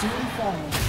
soon fall.